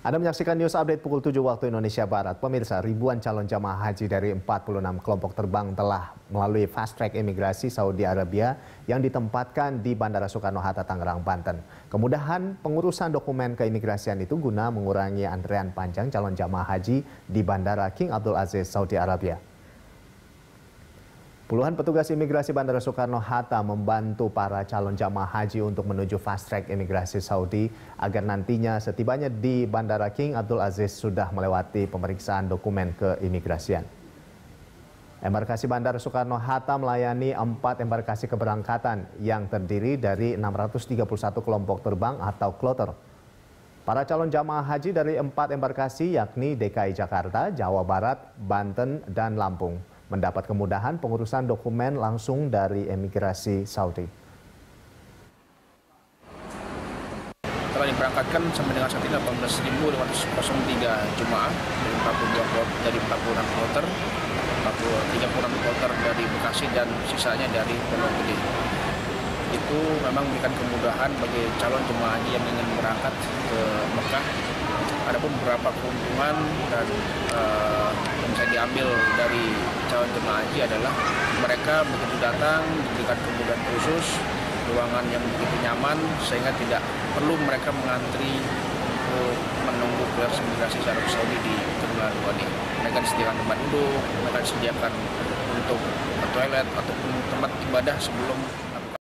Anda menyaksikan news update pukul 7 waktu Indonesia Barat. Pemirsa, ribuan calon jamaah haji dari 46 kelompok terbang telah melalui fast track imigrasi Saudi Arabia yang ditempatkan di Bandara Soekarno-Hatta, Tangerang, Banten. Kemudahan pengurusan dokumen keimigrasian itu guna mengurangi antrean panjang calon jamaah haji di Bandara King Abdul Aziz, Saudi Arabia. Puluhan petugas imigrasi Bandara Soekarno-Hatta membantu para calon jamaah haji untuk menuju fast track imigrasi Saudi agar nantinya setibanya di Bandara King Abdul Aziz sudah melewati pemeriksaan dokumen keimigrasian. Embarkasi Bandara Soekarno-Hatta melayani empat embarkasi keberangkatan yang terdiri dari 631 kelompok terbang atau kloter. Para calon jamaah haji dari empat embarkasi yakni DKI Jakarta, Jawa Barat, Banten, dan Lampung mendapat kemudahan pengurusan dokumen langsung dari emigrasi Saudi. Telah diberangkatkan sampai dengan saat ini 18.503 jemaah dari 42 dari 46 kloter, 36 kloter dari Bekasi dan sisanya dari Pondok Gede. Itu memang memberikan kemudahan bagi calon jemaah haji yang ingin berangkat ke Mekah. Ada pun beberapa keuntungan dan uh, yang bisa diambil dari calon jemaah haji adalah mereka begitu datang diberikan kemudahan khusus, ruangan yang begitu nyaman sehingga tidak perlu mereka mengantri untuk menunggu keluar imigrasi Arab Saudi di Terminal 2 ini. Mereka disediakan tempat duduk, mereka disediakan untuk toilet ataupun tempat ibadah sebelum